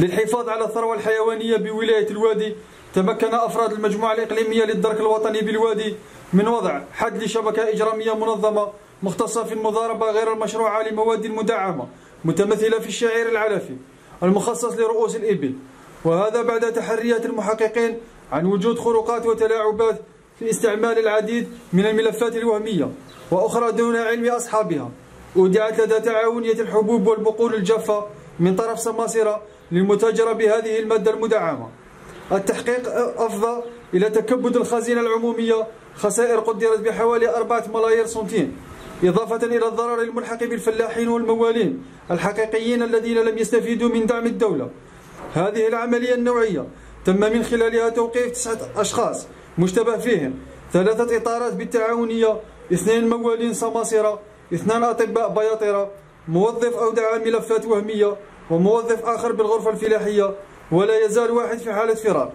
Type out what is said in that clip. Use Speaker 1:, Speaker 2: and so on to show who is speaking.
Speaker 1: للحفاظ على الثروة الحيوانية بولاية الوادي تمكن أفراد المجموعة الإقليمية للدرك الوطني بالوادي من وضع حد لشبكة إجرامية منظمة مختصة في المضاربة غير المشروعة لمواد المدعمة متمثلة في الشعير العلفي المخصص لرؤوس الإبل. وهذا بعد تحريات المحققين عن وجود خروقات وتلاعبات في استعمال العديد من الملفات الوهمية وأخرى دون علم أصحابها. أودعت لدى تعاونية الحبوب والبقول الجافة من طرف سماسرة للمتاجرة بهذه المادة المدعمة. التحقيق أفضى إلى تكبد الخزينة العمومية خسائر قدرت بحوالي أربعة ملايير سنتين إضافة إلى الضرر الملحق بالفلاحين والموالين الحقيقيين الذين لم يستفيدوا من دعم الدولة. هذه العملية النوعية تم من خلالها توقيف تسعة أشخاص مشتبه فيهم ثلاثة إطارات بالتعاونية اثنين موالين سماسرة اثنان أطباء بياطرة موظف أودع ملفات وهمية وموظف آخر بالغرفة الفلاحية ولا يزال واحد في حالة فرار